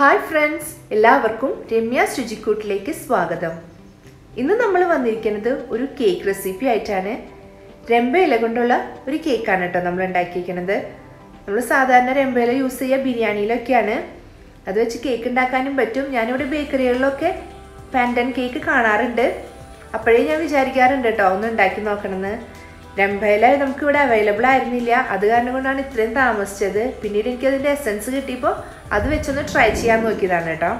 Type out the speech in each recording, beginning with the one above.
Hi friends എല്ലാവർക്കും രമ്യ ശുചിക്കൂട്ടിലേക്ക് സ്വാഗതം. ഇന്ന് നമ്മൾ വന്നിരിക്കുന്നത് ഒരു കേക്ക് റെസിപ്പി ആയിട്ടാണ്. രമ്പ ഇല കൊണ്ടുള്ള ഒരു കേക്കാണ് കേട്ടോ നമ്മൾ ഉണ്ടാക്കിയിരിക്കുന്നത്. നമ്മൾ സാധാരണ രമ്പ ഇല യൂസ് ചെയ്യുക ബിരിയാണിയിലൊക്കെയാണ്. അത് വെച്ച് കേക്ക് ഉണ്ടാക്കാനും പറ്റും. ഞാനിവിടെ ബേക്കറികളിലൊക്കെ പാൻഡൻ കേക്ക് കാണാറുണ്ട്. അപ്പോഴേ ഞാൻ വിചാരിക്കാറുണ്ട് കേട്ടോ ഒന്ന് ഉണ്ടാക്കി നോക്കണമെന്ന്. രമ്പയില നമുക്കിവിടെ അവൈലബിൾ ആയിരുന്നില്ല. അത് കാരണം കൊണ്ടാണ് ഇത്രയും താമസിച്ചത്. പിന്നീട് എനിക്ക് അതിന്റെ എസൻസ് കിട്ടിയപ്പോൾ അത് വെച്ചൊന്ന് ട്രൈ ചെയ്യാൻ നോക്കിയതാണ് കേട്ടോ.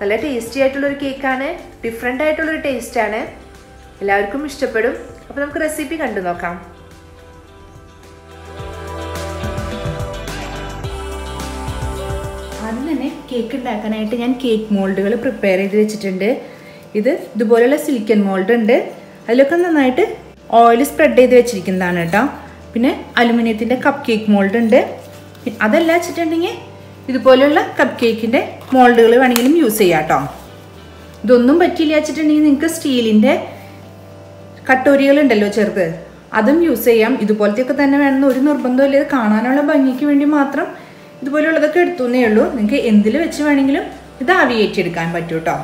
നല്ല ടേസ്റ്റി ആയിട്ടുള്ളൊരു കേക്കാണ് ഡിഫറെന്റ് ആയിട്ടുള്ളൊരു ടേസ്റ്റാണ് എല്ലാവർക്കും ഇഷ്ടപ്പെടും. അപ്പോൾ നമുക്ക് റെസിപ്പി കണ്ടു നോക്കാം. ആദ്യം തന്നെ കേക്ക് ഉണ്ടാക്കാനായിട്ട് ഞാൻ കേക്ക് മോൾഡുകൾ പ്രിപ്പയർ ചെയ്ത് വെച്ചിട്ടുണ്ട്. ഇത് ഇതുപോലെയുള്ള സിലിക്കൻ മോൾഡ് ഉണ്ട്. അതിലൊക്കെ നന്നായിട്ട് ഓയിൽ സ്പ്രെഡ് ചെയ്ത് വെച്ചിരിക്കുന്നതാണ് കേട്ടോ. പിന്നെ അലുമിനിയത്തിന്റെ കപ്പ് കേക്ക് മോൾഡ് ഉണ്ട് അതല്ല വെച്ചിട്ടുണ്ടെങ്കിൽ ഇതുപോലെയുള്ള കപ്പ് കേക്കിന്റെ മോൾഡുകൾ വേണമെങ്കിലും യൂസ് ചെയ്യാം കേട്ടോ. ഇതൊന്നും പറ്റിയില്ല വെച്ചിട്ടുണ്ടെങ്കിൽ നിങ്ങൾക്ക് സ്റ്റീലിന്റെ കട്ടോരികളുണ്ടല്ലോ ചെറുത്. അതും യൂസ് ചെയ്യാം. ഇതുപോലത്തെയൊക്കെ തന്നെ വേണമെന്ന് ഒരു നിർബന്ധമില്ല ഇത് കാണാനുള്ള ഭംഗിക്ക് വേണ്ടി മാത്രം ഇതുപോലെയുള്ളതൊക്കെ എടുത്തുന്നേ ഉള്ളൂ. നിങ്ങൾക്ക് എന്തിൽ വെച്ച് വേണമെങ്കിലും ഇത് ആവിയേറ്റെടുക്കാൻ പറ്റും കേട്ടോ.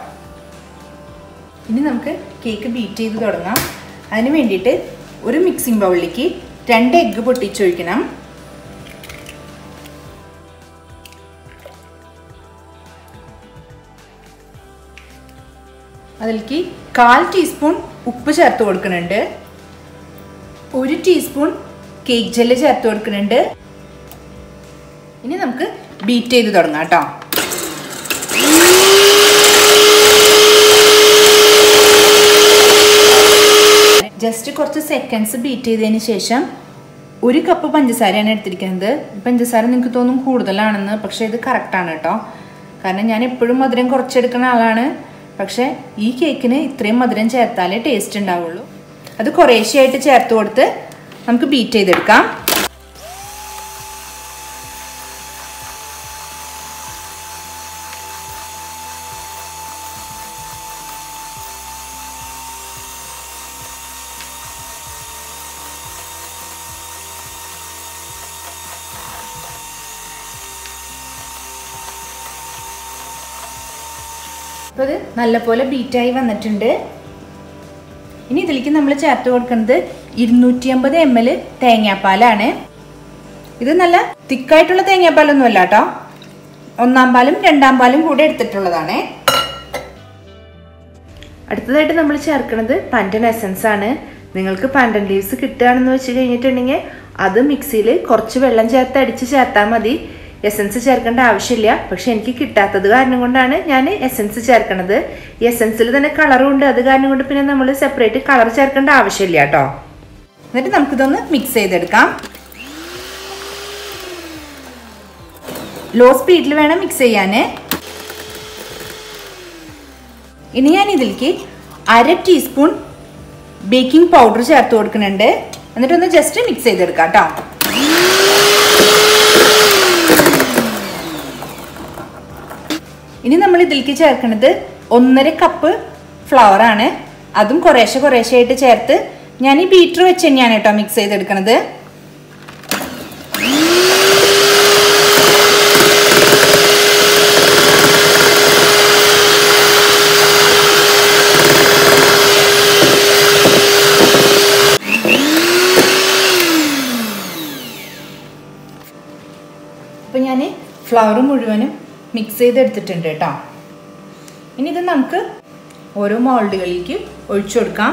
ഇനി നമുക്ക് കേക്ക് ബീറ്റ് ചെയ്ത് തുടങ്ങാം. അതിന് വേണ്ടിയിട്ട് ഒരു മിക്സിംഗ് ബൗളിലേക്ക് രണ്ട് എഗ്ഗ് പൊട്ടിച്ചൊഴിക്കണം. അതിലേക്ക് കാൽ ടീസ്പൂൺ ഉപ്പ് ചേർത്ത് കൊടുക്കുന്നുണ്ട്. ഒരു ടീസ്പൂൺ കേക്ക് ജെല്ല് ചേർത്ത് കൊടുക്കുന്നുണ്ട്. ഇനി നമുക്ക് ബീറ്റ് ചെയ്ത് തുടങ്ങാം കേട്ടോ. ജസ്റ്റ് കുറച്ച് സെക്കൻഡ്സ് ബീറ്റ് ചെയ്തതിന് ശേഷം ഒരു കപ്പ് പഞ്ചസാരയാണ് എടുത്തിരിക്കുന്നത്. പഞ്ചസാര നിങ്ങൾക്ക് തോന്നും കൂടുതലാണെന്ന് പക്ഷേ ഇത് കറക്റ്റാണ് കേട്ടോ. കാരണം ഞാൻ എപ്പോഴും മധുരം കുറച്ചെടുക്കുന്ന ആളാണ്. പക്ഷേ ഈ കേക്കിന് ഇത്രയും മധുരം ചേർത്താലേ ടേസ്റ്റ് ഉണ്ടാവുള്ളൂ. അത് കുറേശ്ശെയായിട്ട് ചേർത്ത് കൊടുത്ത് നമുക്ക് ബീറ്റ് ചെയ്തെടുക്കാം. അപ്പോൾ ഇത് നല്ലപോലെ ബീറ്റായി വന്നിട്ടുണ്ട്. ഇനി ഇതിലേക്ക് നമ്മൾ ചേർത്ത് കൊടുക്കുന്നത് ഇരുന്നൂറ്റി അമ്പത് എം എൽ തേങ്ങാപ്പാലാണ്. ഇത് നല്ല തിക്കായിട്ടുള്ള തേങ്ങാപ്പാലൊന്നും അല്ല കേട്ടോ ഒന്നാം പാലും രണ്ടാം പാലും കൂടെ എടുത്തിട്ടുള്ളതാണ്. അടുത്തതായിട്ട് നമ്മൾ ചേർക്കുന്നത് പണ്ടൻ എസൻസ് ആണ്. നിങ്ങൾക്ക് പണ്ടൻ ലീവ്സ് കിട്ടുകയാണെന്ന് വെച്ച് കഴിഞ്ഞിട്ടുണ്ടെങ്കിൽ അത് മിക്സിയിൽ കുറച്ച് വെള്ളം ചേർത്ത് അടിച്ച് ചേർത്താൽ മതി. എസൻസ് ചേർക്കേണ്ട ആവശ്യമില്ല. പക്ഷെ എനിക്ക് കിട്ടാത്തത് കാരണം കൊണ്ടാണ് ഞാൻ എസൻസ് ചേർക്കണത്. എസൻസിൽ തന്നെ കളറും ഉണ്ട്. അത് കാരണം കൊണ്ട് പിന്നെ നമ്മൾ സെപ്പറേറ്റ് കളർ ചേർക്കേണ്ട ആവശ്യമില്ല കേട്ടോ. എന്നിട്ട് നമുക്കിതൊന്ന് മിക്സ് ചെയ്തെടുക്കാം. ലോ സ്പീഡിൽ വേണം മിക്സ് ചെയ്യാൻ ഇനി ഞാൻ ഇതിലേക്ക് അര ടീസ്പൂൺ ബേക്കിംഗ് പൗഡർ ചേർത്ത് കൊടുക്കുന്നുണ്ട്. എന്നിട്ടൊന്ന് ജസ്റ്റ് മിക്സ് ചെയ്തെടുക്കാം കേട്ടോ. ഇനി നമ്മൾ ഇതിലേക്ക് ചേർക്കുന്നത് ഒന്നര കപ്പ് ഫ്ലവർ ആണ്. അതും കുറേശ്ശെ കുറേശ്ശെ ആയിട്ട് ചേർത്ത് ഞാൻ ഈ ബീറ്റർ വെച്ച് തന്നെയാണ് കേട്ടോ മിക്സ് ചെയ്തെടുക്കുന്നത് ഞാൻ ഫ്ലവർ മുഴുവനും മിക്സ് ചെയ്തെടുത്തിട്ടുണ്ട് കേട്ടോ. ഇനി ഇത് നമുക്ക് ഓരോ മോൾഡുകളിലേക്ക് ഒഴിച്ചു കൊടുക്കാം.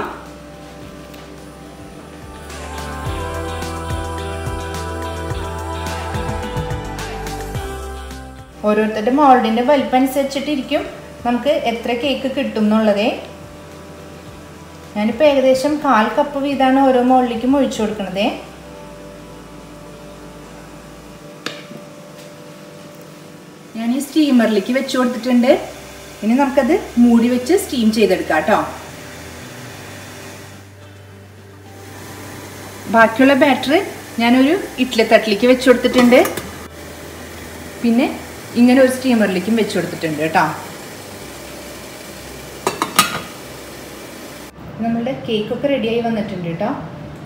ഓരോരുത്തരുടെ മോൾഡിന്റെ വലിപ്പം അനുസരിച്ചിട്ടിരിക്കും നമുക്ക് എത്ര കേക്ക് കിട്ടും എന്നുള്ളതേ ഞാനിപ്പോൾ ഏകദേശം കാൽ കപ്പ് വീതമാണ് ഓരോ മോളിലേക്കും ഒഴിച്ചു കൊടുക്കണതേ. ഞാൻ ഈ സ്റ്റീമറിലേക്ക് വെച്ച് കൊടുത്തിട്ടുണ്ട്. ഇനി നമുക്കത് മൂടി വെച്ച് സ്റ്റീം ചെയ്തെടുക്കാം കേട്ടോ ബാക്കിയുള്ള ബാറ്റർ ഞാനൊരു ഇഡ്ഡലി തട്ടിലേക്ക് വെച്ച് കൊടുത്തിട്ടുണ്ട്. പിന്നെ ഇങ്ങനെ ഒരു സ്റ്റീമറിലേക്കും വെച്ച് കൊടുത്തിട്ടുണ്ട് കേട്ടോ നമ്മളുടെ കേക്കൊക്കെ റെഡിയായി വന്നിട്ടുണ്ട് കേട്ടോ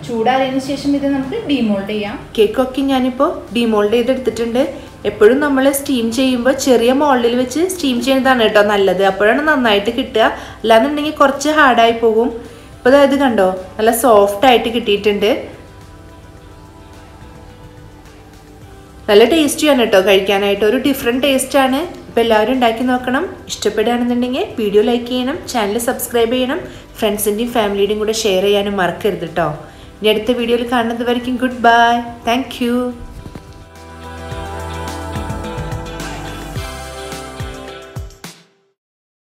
ചൂടാറിയതിന് ശേഷം ഇത് നമുക്ക് ഡിമോൾഡ് ചെയ്യാം. കേക്കൊക്കെ ഞാനിപ്പോൾ ഡിമോൾഡ് ചെയ്തെടുത്തിട്ടുണ്ട്. എപ്പോഴും നമ്മൾ സ്റ്റീം ചെയ്യുമ്പോൾ ചെറിയ മോളിൽ വെച്ച് സ്റ്റീം ചെയ്യുന്നതാണ് കേട്ടോ നല്ലത്. അപ്പോഴാണ് നന്നായിട്ട് കിട്ടുക. അല്ലാന്നുണ്ടെങ്കിൽ കുറച്ച് ഹാർഡായി പോകും. ഇപ്പോൾ അതായത് കണ്ടോ? നല്ല സോഫ്റ്റ് ആയിട്ട് കിട്ടിയിട്ടുണ്ട്. നല്ല ടേസ്റ്റിയാണ് കേട്ടോ കഴിക്കാനായിട്ട്. ഒരു ഡിഫറെന്റ് ടേസ്റ്റാണ് ഇപ്പോൾ എല്ലാവരും ഉണ്ടാക്കി നോക്കണം. ഇഷ്ടപ്പെടുകയാണെന്നുണ്ടെങ്കിൽ വീഡിയോ ലൈക്ക് ചെയ്യണം. ചാനൽ സബ്സ്ക്രൈബ് ചെയ്യണം. ഫ്രണ്ട്സിന്റെയും ഫാമിലിയുടെയും കൂടെ ഷെയർ ചെയ്യാനും മറക്കരുത് കേട്ടോ. ഇനി അടുത്ത വീഡിയോയിൽ കാണുന്നത് വരയ്ക്കും. Good bye thank